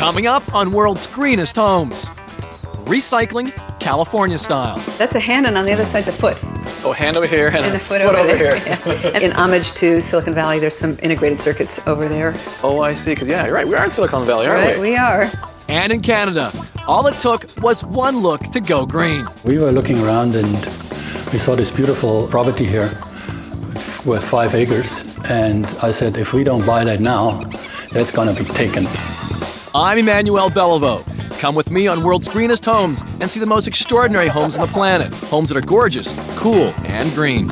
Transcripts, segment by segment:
Coming up on World's Greenest Homes. Recycling California style. That's a hand, and on the other side's a foot. Oh, hand over here and, And a foot, over, there. Yeah. In homage to Silicon Valley, there's some integrated circuits over there. Oh, I see. Because yeah, you're right. We are in Silicon Valley, aren't Right, we? we are. And in Canada, all it took was one look to go green. We were looking around and we saw this beautiful property here with five acres. And I said, if we don't buy that now, that's going to be taken. I'm Emmanuel Beliveau. Come with me on World's Greenest Homes and see the most extraordinary homes on the planet. Homes that are gorgeous, cool, and green.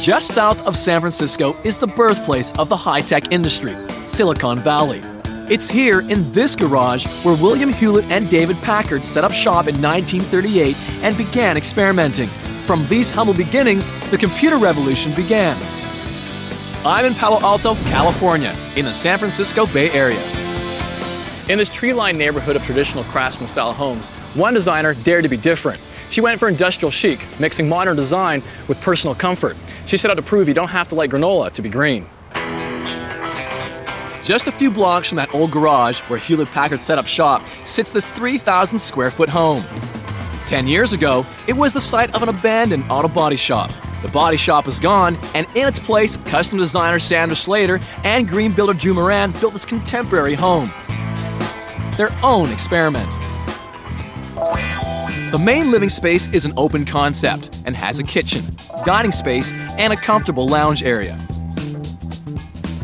Just south of San Francisco is the birthplace of the high tech industry, Silicon Valley. It's here in this garage where William Hewlett and David Packard set up shop in 1938 and began experimenting. From these humble beginnings, the computer revolution began. I'm in Palo Alto, California, in the San Francisco Bay Area. In this tree-lined neighborhood of traditional craftsman-style homes, one designer dared to be different. She went for industrial chic, mixing modern design with personal comfort. She set out to prove you don't have to like granola to be green. Just a few blocks from that old garage where Hewlett Packard set up shop sits this 3,000 square foot home. Ten years ago, it was the site of an abandoned auto body shop. The body shop is gone, and in its place, custom designer Sandra Slater and green builder Drew Moran built this contemporary home. Their own experiment. The main living space is an open concept and has a kitchen, dining space, and a comfortable lounge area.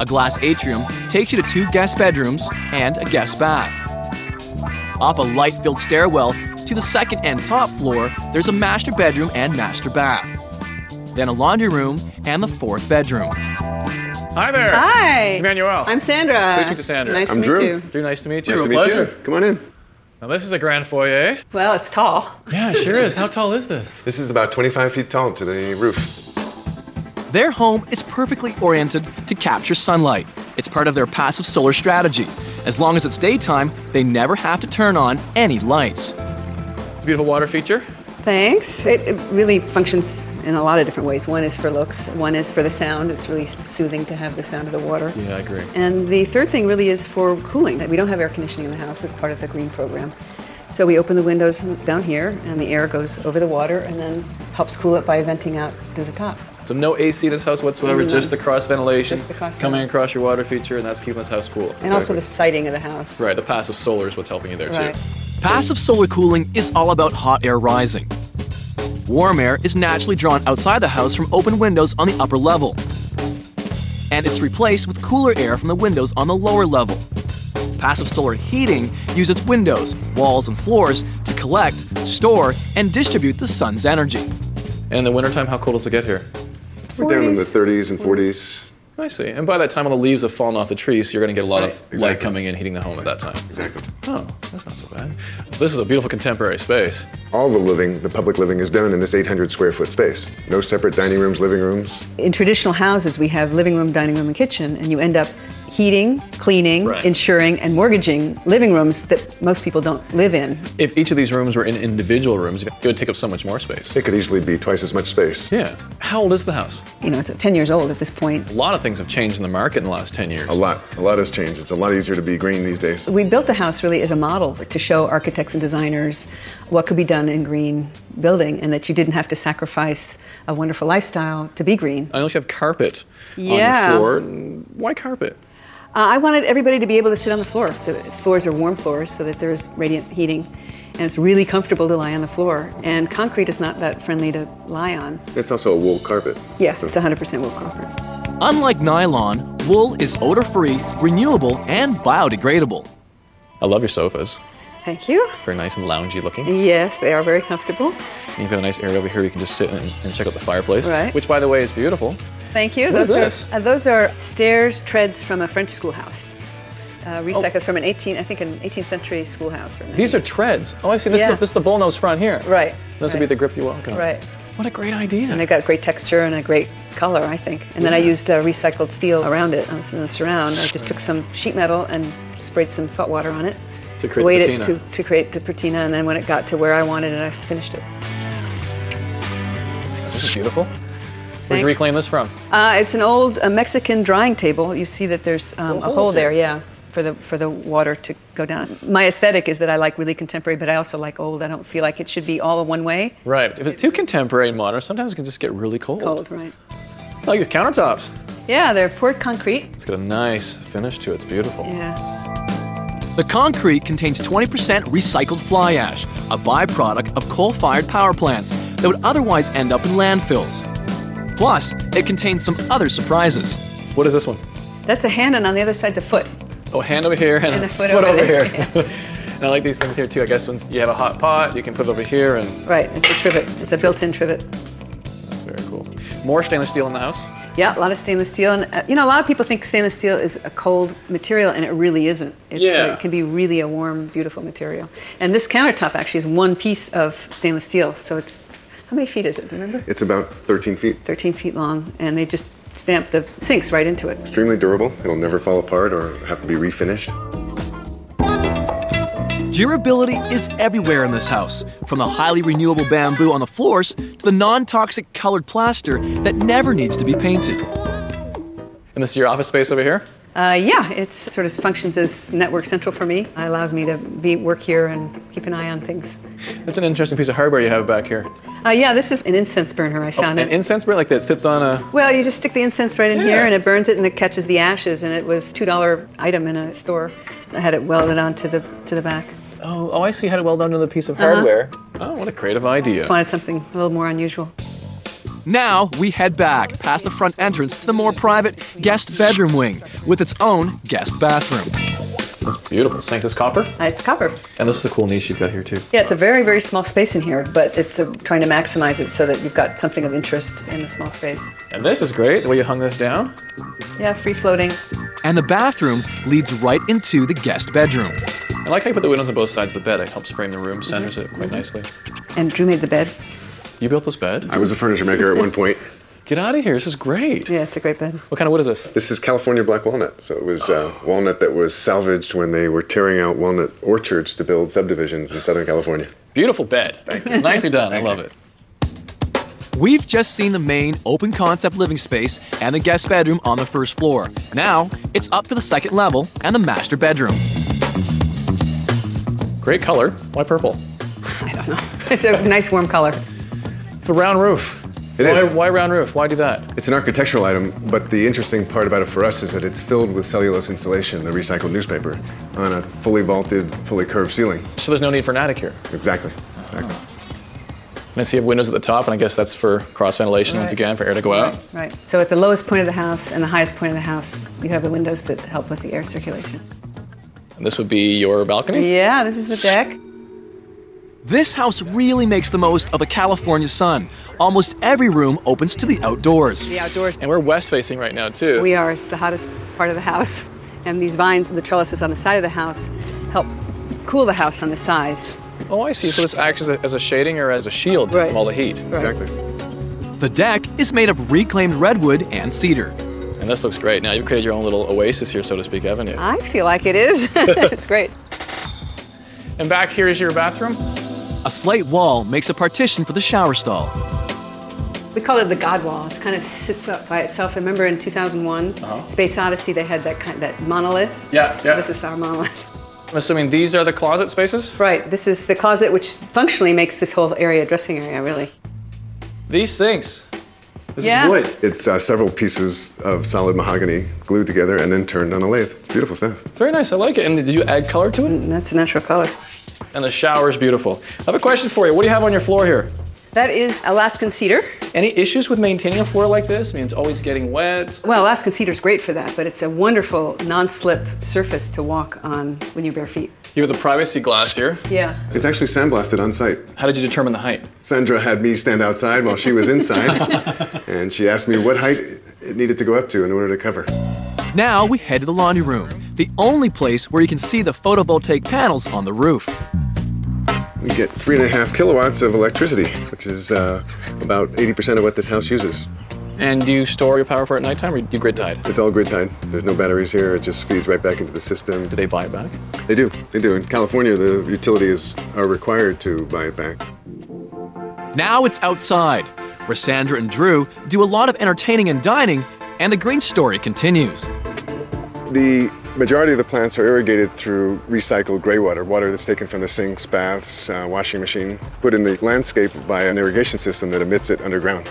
A glass atrium takes you to two guest bedrooms and a guest bath. Up a light filled stairwell to the second and top floor, there's a master bedroom and master bath. Then a laundry room and the fourth bedroom. Hi there. Hi. Emmanuel. I'm Sandra. Nice to meet you, Sandra. Nice I'm to meet Drew. you. Drew, nice to meet you. Nice A to meet pleasure. you. Come on in. Now, this is a grand foyer. Well, it's tall. Yeah, it sure is. How tall is this? This is about 25 feet tall to the roof. Their home is perfectly oriented to capture sunlight. It's part of their passive solar strategy. As long as it's daytime, they never have to turn on any lights. Beautiful water feature. Thanks. It, it really functions in a lot of different ways. One is for looks, one is for the sound. It's really soothing to have the sound of the water. Yeah, I agree. And the third thing really is for cooling. That we don't have air conditioning in the house, it's part of the green program. So we open the windows down here, and the air goes over the water and then helps cool it by venting out through the top. So no AC in this house whatsoever, None. just the cross ventilation Just the cross coming vent. across your water feature, and that's keeping this house cool. And also the siting of the house. Right, the passive solar is what's helping you there Right. too. Passive solar cooling is all about hot air rising. Warm air is naturally drawn outside the house from open windows on the upper level. And it's replaced with cooler air from the windows on the lower level. Passive solar heating uses windows, walls, and floors to collect, store, and distribute the sun's energy. And in the wintertime, how cold does it get here? We're down in the 30s and 40s. I see. And by that time, all the leaves have fallen off the trees, so you're going to get a lot of Right. light coming in, heating the home at that time. Exactly. Oh, that's not so bad. This is a beautiful contemporary space. All the living, the public living, is done in this 800 square foot space. No separate dining rooms, living rooms. In traditional houses, we have living room, dining room, and kitchen, and you end up heating, cleaning, Right. insuring, and mortgaging living rooms that most people don't live in. If each of these rooms were in individual rooms, it would take up so much more space. It could easily be twice as much space. Yeah. How old is the house? You know, it's 10 years old at this point. A lot of things have changed in the market in the last 10 years. A lot. A lot has changed. It's a lot easier to be green these days. We built the house really as a model to show architects and designers what could be done in green building and that you didn't have to sacrifice a wonderful lifestyle to be green. I know you have carpet Yeah. on the floor. Why carpet? Uh, I wanted everybody to be able to sit on the floor. The floors are warm floors so that there's radiant heating and it's really comfortable to lie on the floor. And concrete is not that friendly to lie on. It's also a wool carpet. Yeah, So- it's 100% wool carpet. Unlike nylon, wool is odor free, renewable, and biodegradable. I love your sofas. Thank you. Very nice and loungy looking. Yes, they are very comfortable. You've got a nice area over here. Where you can just sit and, and check out the fireplace, Right. which, by the way, is beautiful. Thank you. What those this? are uh, those are stairs treads from a French schoolhouse, uh, recycled from an 18 I think an 18th century schoolhouse. Or These are treads. Oh, I see. This, is, the, this is the bullnose front here. right. This would be the grip you walk on. right. What a great idea. And they got great texture and a great color, I think. And then I used uh, recycled steel around it on the surround. I just took some sheet metal and sprayed some salt water on it. To create the patina. to, to create the patina, and then when it got to where I wanted it, I finished it. This is beautiful. Where'd you reclaim this from? Uh, it's an old uh, Mexican drying table. You see that there's um, a hole there, yeah, for the for the water to go down. My aesthetic is that I like really contemporary, but I also like old. I don't feel like it should be all one way. Right. If it's too contemporary and modern, sometimes it can just get really cold. Cold, right? I like these countertops. Yeah, they're poured concrete. It's got a nice finish to it. It's beautiful. Yeah. The concrete contains 20% recycled fly ash, a byproduct of coal fired power plants that would otherwise end up in landfills. Plus, it contains some other surprises. What is this one? That's a hand, and on the other side's a foot. Oh, hand over here and, And a foot over over there, here. and I like these things here too. I guess once you have a hot pot, you can put it over here, and Right, it's a trivet. It's a built-in trivet. that's very cool. More stainless steel in the house. Yeah, a lot of stainless steel, and uh, you know, a lot of people think stainless steel is a cold material, and it really isn't. It's, uh, Yeah. it can be really a warm, beautiful material. And this countertop actually is one piece of stainless steel, so it's how many feet is it? Do you remember? It's about 13 feet. 13 feet long, and they just stamp the sinks right into it. Extremely durable. It'll never fall apart or have to be refinished. Durability is everywhere in this house, from the highly renewable bamboo on the floors to the non toxic colored plaster that never needs to be painted. And this is your office space over here. Uh, yeah, it sort of functions as network central for me. It allows me to be work here and keep an eye on things. That's an interesting piece of hardware you have back here. Uh, yeah, this is an incense burner. I found An it. incense burner like that sits on a. Well, you just stick the incense right in here and it burns it and it catches the ashes and it was two dollar item in a store. I had it welded onto the to the back. Oh, oh, I see. Had it well done to the piece of Uh-huh. hardware. Oh, what a creative idea. I just Wanted something a little more unusual. Now we head back past the front entrance to the more private guest bedroom wing with its own guest bathroom. That's beautiful. Sanctus copper. Uh, it's copper. And this is a cool niche you've got here too. Yeah, it's a very very small space in here, but it's uh trying to maximize it so that you've got something of interest in the small space. And this is great. The way you hung this down. Yeah, free floating. And the bathroom leads right into the guest bedroom. I like how you put the windows on both sides of the bed. It helps frame the room, centers it quite nicely. And Drew made the bed. You built this bed? I was a furniture maker at one point. Get out of here. This is great. Yeah, it's a great bed. What kind of wood is this? This is California black walnut. So it was uh, walnut that was salvaged when they were tearing out walnut orchards to build subdivisions in Southern California. Beautiful bed. Thank you. Nicely done. I love it. We've just seen the main open concept living space and the guest bedroom on the first floor. Now it's up to the second level and the master bedroom. Great color. Why purple? I don't know. It's a nice warm color. The round roof. It why, is. why round roof? Why do that? It's an architectural item, but the interesting part about it for us is that it's filled with cellulose insulation, the recycled newspaper, on a fully vaulted, fully curved ceiling. So there's no need for an attic here. Exactly. exactly. And I see you have windows at the top, and I guess that's for cross ventilation once again, for air to go out. Right. So at the lowest point of the house and the highest point of the house, you have the windows that help with the air circulation. And this would be your balcony. Yeah, this is the deck. This house really makes the most of the California sun. Almost every room opens to the outdoors. The outdoors. And we're west facing right now too. We are. It's the hottest part of the house. And these vines and the trellises on the side of the house help cool the house on the side. oh, I see. So this acts as a, as a shading or as a shield Right. from all the heat. Exactly. The deck is made of reclaimed redwood and cedar. And this looks great. Now you've created your own little oasis here, so to speak, haven't you? I feel like it is. it's great. And back here is your bathroom. A slate wall makes a partition for the shower stall. We call it the God Wall. It kind of sits up by itself. I Remember in 2001, Space Odyssey, they had that kind that monolith. Yeah, yeah. This is our monolith. I'm assuming these are the closet spaces. Right. This is the closet, which functionally makes this whole area a dressing area. Really. These sinks. This Yeah. is wood. It's uh, several pieces of solid mahogany glued together and then turned on a lathe. It's beautiful stuff. Very nice. I like it. And did you add color to it? And that's a natural color. And the shower is beautiful. I have a question for you. What do you have on your floor here? That is Alaskan cedar. Any issues with maintaining a floor like this? I mean, it's always getting wet. Well, Alaskan cedar is great for that, but it's a wonderful non-slip surface to walk on when you're bare feet. You have the privacy glass here. Yeah. It's actually sandblasted on site. How did you determine the height? Sandra had me stand outside while she was inside, and she asked me what height it needed to go up to in order to cover. Now we head to the laundry room, the only place where you can see the photovoltaic panels on the roof. We get three and a half kilowatts of electricity, which is uh, about 80% of what this house uses. And do you store your power for at nighttime or do you grid tied? It's all grid tied. There's no batteries here. It just feeds right back into the system. Do they buy it back? They do. They do. In California, the utilities are required to buy it back. Now it's outside. where Sandra and Drew do a lot of entertaining and dining, and the green story continues. The majority of the plants are irrigated through recycled gray water, water that's taken from the sinks, baths, uh, washing machine, put in the landscape by an irrigation system that emits it underground.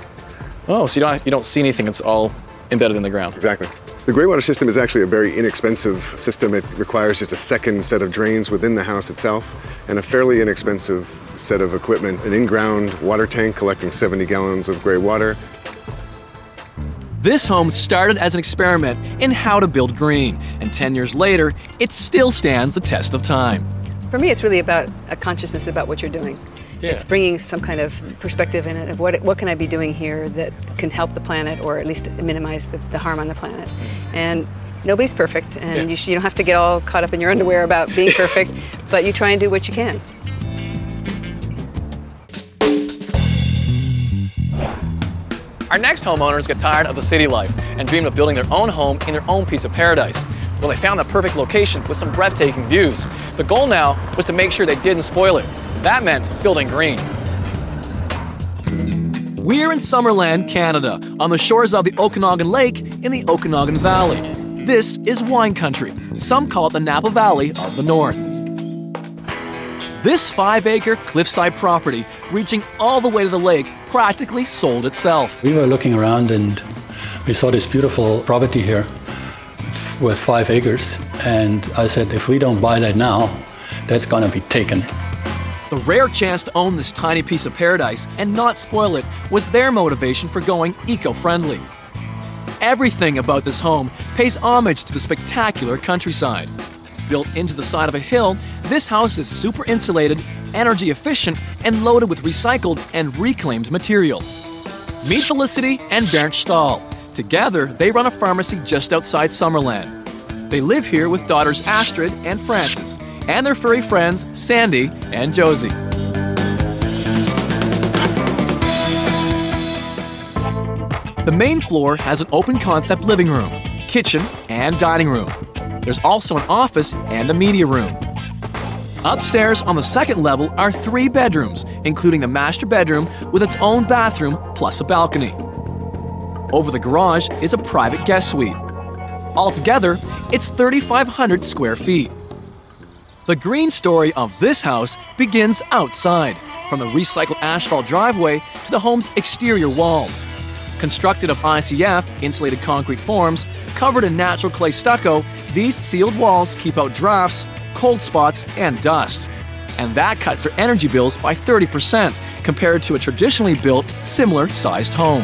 Oh, so you don't, you don't see anything, it's all embedded in the ground. Exactly. The gray water system is actually a very inexpensive system. It requires just a second set of drains within the house itself and a fairly inexpensive set of equipment an in ground water tank collecting 70 gallons of gray water. This home started as an experiment in how to build green, and 10 years later, it still stands the test of time. For me, it's really about a consciousness about what you're doing. Yeah. It's bringing some kind of perspective in it of what, what can I be doing here that can help the planet or at least minimize the, the harm on the planet. Mm-hmm. And nobody's perfect, and Yeah. you, sh- you don't have to get all caught up in your underwear about being perfect, but you try and do what you can. Our next homeowners get tired of the city life and dreamed of building their own home in their own piece of paradise. Well, they found the perfect location with some breathtaking views. The goal now was to make sure they didn't spoil it. That meant building green. We're in Summerland, Canada, on the shores of the Okanagan Lake in the Okanagan Valley. This is wine country. Some call it the Napa Valley of the North. This five acre cliffside property, reaching all the way to the lake, practically sold itself. We were looking around and we saw this beautiful property here with five acres. And I said, if we don't buy that now, that's going to be taken. The rare chance to own this tiny piece of paradise and not spoil it was their motivation for going eco friendly. Everything about this home pays homage to the spectacular countryside. Built into the side of a hill, this house is super insulated, energy efficient, and loaded with recycled and reclaimed material. Meet Felicity and Bernd Stahl. Together, they run a pharmacy just outside Summerland. They live here with daughters Astrid and Frances, and their furry friends Sandy and Josie. The main floor has an open concept living room, kitchen, and dining room. There's also an office and a media room. Upstairs on the second level are three bedrooms, including the master bedroom with its own bathroom plus a balcony. Over the garage is a private guest suite. Altogether, it's 3,500 square feet. The green story of this house begins outside, from the recycled asphalt driveway to the home's exterior walls. Constructed of ICF, insulated concrete forms, covered in natural clay stucco, these sealed walls keep out drafts, cold spots, and dust. And that cuts their energy bills by 30% compared to a traditionally built, similar sized home.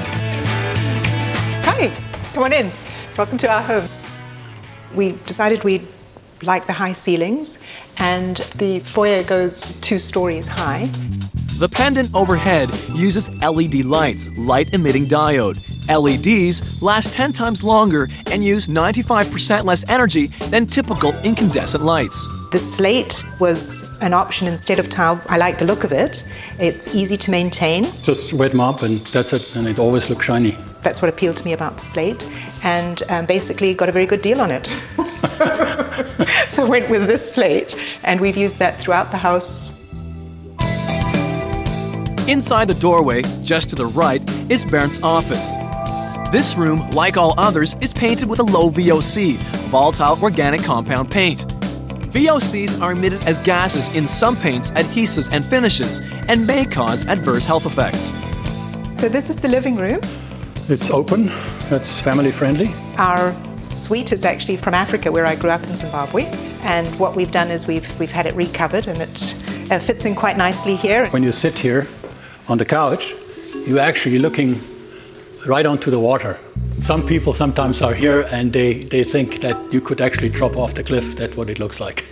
Hi, come on in. Welcome to our home. We decided we'd like the high ceilings, and the foyer goes two stories high. The pendant overhead uses LED lights, light emitting diode. LEDs last 10 times longer and use 95% less energy than typical incandescent lights. The slate was an option instead of tile. I like the look of it. It's easy to maintain. Just wet them up and that's it. And it always looks shiny. That's what appealed to me about the slate, and um, basically got a very good deal on it. so went with this slate, and we've used that throughout the house. Inside the doorway, just to the right, is Bernd's office. This room, like all others, is painted with a low VOC, volatile organic compound paint. VOCs are emitted as gases in some paints, adhesives, and finishes, and may cause adverse health effects. So this is the living room. It's open, it's family friendly. Our suite is actually from Africa, where I grew up in Zimbabwe. And what we've done is we've, we've had it recovered, and it uh, fits in quite nicely here. When you sit here on the couch, you're actually looking right onto the water. Some people sometimes are here and they, they think that you could actually drop off the cliff. That's what it looks like.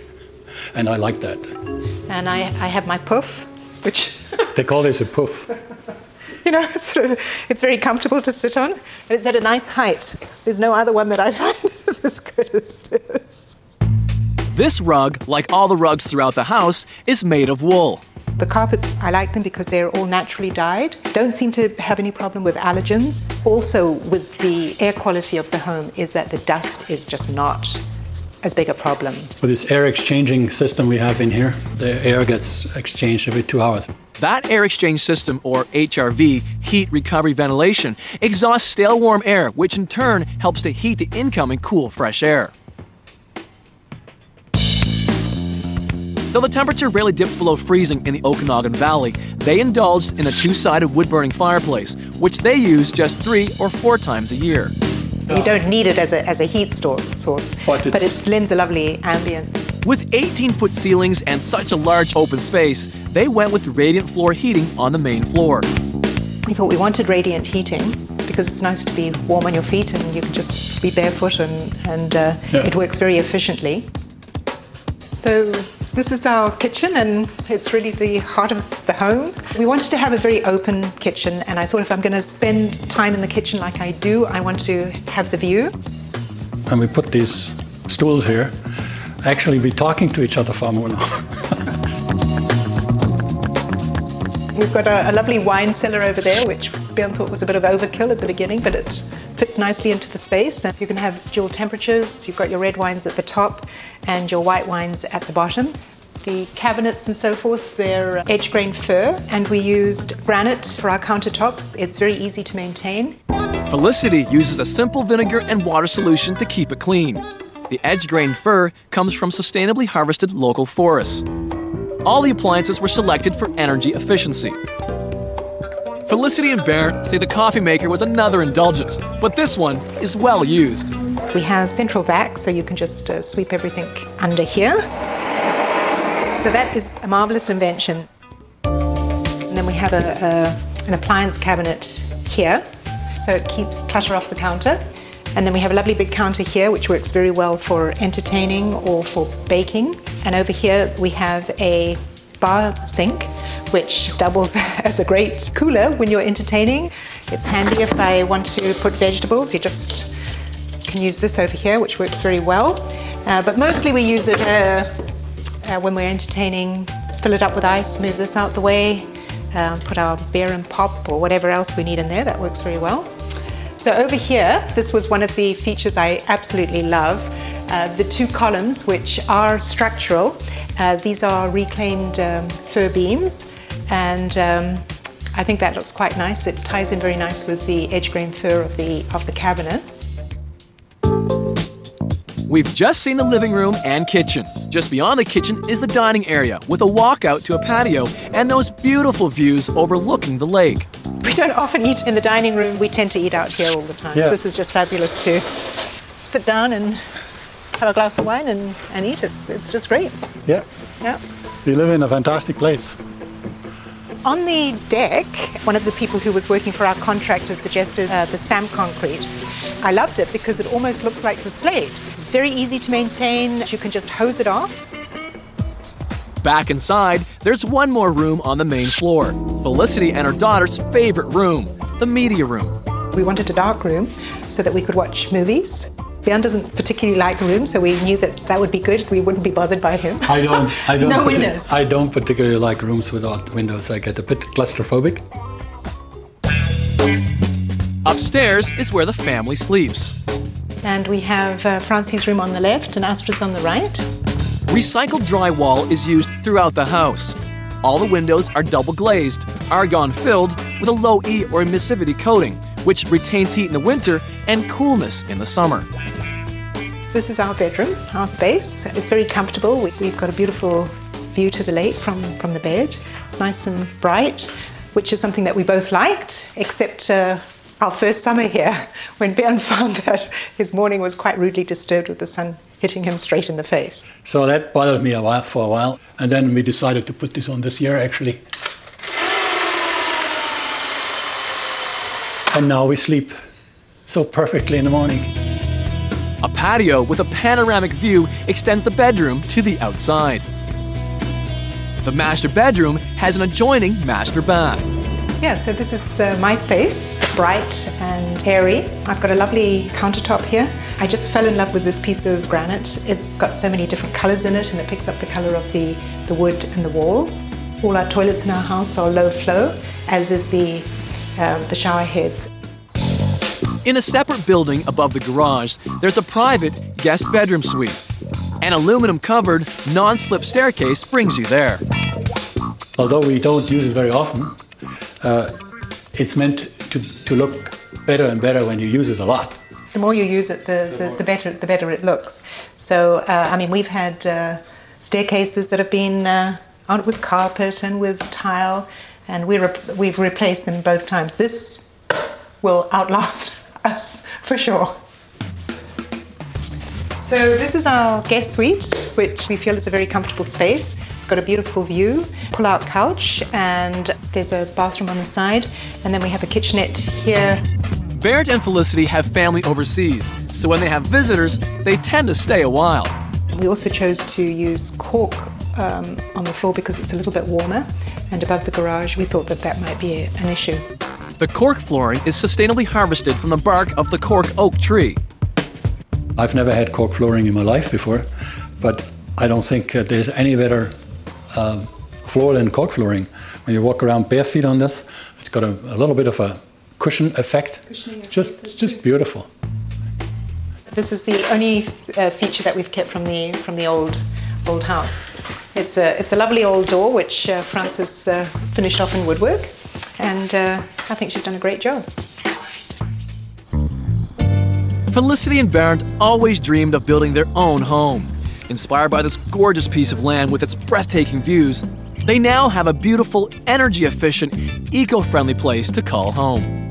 And I like that. And I, I have my puff, which, They call this a poof. you know, sort of, it's very comfortable to sit on. And it's at a nice height. There's no other one that I find is as good as this. This rug, like all the rugs throughout the house, is made of wool. The carpets, I like them because they're all naturally dyed. Don't seem to have any problem with allergens. Also, with the air quality of the home, is that the dust is just not as big a problem. With this air exchanging system we have in here, the air gets exchanged every two hours. That air exchange system, or HRV, heat recovery ventilation, exhausts stale warm air, which in turn helps to heat the incoming cool fresh air. Though the temperature rarely dips below freezing in the Okanagan Valley, they indulged in a two sided wood burning fireplace, which they use just three or four times a year. We don't need it as a, as a heat store, source, But but, it lends a lovely ambience. With 18 foot ceilings and such a large open space, they went with radiant floor heating on the main floor. We thought we wanted radiant heating because it's nice to be warm on your feet and you can just be barefoot and, and uh, Yeah. it works very efficiently. So this is our kitchen and it's really the heart of the home. We wanted to have a very open kitchen and I thought if I'm going to spend time in the kitchen like I do, I want to have the view. And we put these stools here. Actually, we're talking to each other far more now. We've got a, a lovely wine cellar over there, which Bjorn thought was a bit of overkill at the beginning, but it fits nicely into the space. And you can have dual temperatures. You've got your red wines at the top and your white wines at the bottom. The cabinets and so forth, they're uh, edge grain fir, and we used granite for our countertops. It's very easy to maintain. Felicity uses a simple vinegar and water solution to keep it clean. The edge grain fir comes from sustainably harvested local forests. All the appliances were selected for energy efficiency. Felicity and Bernd say the coffee maker was another indulgence, but this one is well used. We have central vac, so you can just uh, sweep everything under here. So that is a marvelous invention. And then we have a, a, an appliance cabinet here, so it keeps clutter off the counter. And then we have a lovely big counter here, which works very well for entertaining or for baking. And over here we have a bar sink, which doubles as a great cooler when you're entertaining. It's handy if I want to put vegetables. You just can use this over here, which works very well. Uh, but mostly we use it uh, uh, when we're entertaining, fill it up with ice, move this out the way, uh, put our beer and pop or whatever else we need in there. That works very well. So over here, this was one of the features I absolutely love. Uh, the two columns, which are structural, uh, these are reclaimed um, fir beams, and um, I think that looks quite nice. It ties in very nice with the edge grain fir of the of the cabinets. We've just seen the living room and kitchen. Just beyond the kitchen is the dining area with a walkout to a patio and those beautiful views overlooking the lake. We don't often eat in the dining room. We tend to eat out here all the time. Yeah. This is just fabulous to sit down and have a glass of wine and, and eat. It's, it's just great. Yeah, Yeah. we live in a fantastic place. On the deck, one of the people who was working for our contractor suggested uh, the stamp concrete. I loved it because it almost looks like the slate. It's very easy to maintain. You can just hose it off. Back inside, there's one more room on the main floor. Felicity and her daughter's favorite room, the media room. We wanted a dark room so that we could watch movies. Bjorn doesn't particularly like the room, so we knew that that would be good. We wouldn't be bothered by him. I don't. I don't. No windows. I don't particularly like rooms without windows. I get a bit claustrophobic. Upstairs is where the family sleeps. And we have uh, Francie's room on the left and Astrid's on the right. Recycled drywall is used throughout the house. All the windows are double glazed, argon filled with a low E or emissivity coating, which retains heat in the winter and coolness in the summer. This is our bedroom, our space. It's very comfortable. We- We've got a beautiful view to the lake from, from the bed, nice and bright, which is something that we both liked, except uh, our first summer here, when Bjorn found that his morning was quite rudely disturbed with the sun hitting him straight in the face. So that bothered me a while for a while, and then we decided to put this on this year actually. And now we sleep so perfectly in the morning. A patio with a panoramic view extends the bedroom to the outside. The master bedroom has an adjoining master bath. Yeah, so this is uh, my space, bright and airy. I've got a lovely countertop here. I just fell in love with this piece of granite. It's got so many different colors in it and it picks up the color of the, the wood and the walls. All our toilets in our house are low flow, as is the, um, the shower heads. In a separate building above the garage, there's a private guest bedroom suite. An aluminum covered, non slip staircase brings you there. although we don't use it very often, uh, it's meant to, to look better and better when you use it a lot. The more you use it, the, the, the better the better it looks. So, uh, I mean, we've had uh, staircases that have been uh, on with carpet and with tile, and we rep- we've replaced them both times. This will outlast us for sure. So this is our guest suite, which we feel is a very comfortable space. It's got a beautiful view, pull-out couch, and there's a bathroom on the side, and then we have a kitchenette here. Bernd and Felicity have family overseas, so when they have visitors, they tend to stay a while. We also chose to use cork um, on the floor because it's a little bit warmer, and above the garage, we thought that that might be an issue. The cork flooring is sustainably harvested from the bark of the cork oak tree. I've never had cork flooring in my life before, but I don't think uh, there's any better um, floor than cork flooring. When you walk around bare feet on this, it's got a, a little bit of a cushion effect. Just, it's just beautiful. This is the only uh, feature that we've kept from the from the old old house. It's a it's a lovely old door which uh, Frances uh, finished off in woodwork, and uh, I think she's done a great job. Felicity and Bernd always dreamed of building their own home. Inspired by this gorgeous piece of land with its breathtaking views, they now have a beautiful, energy efficient, eco friendly place to call home.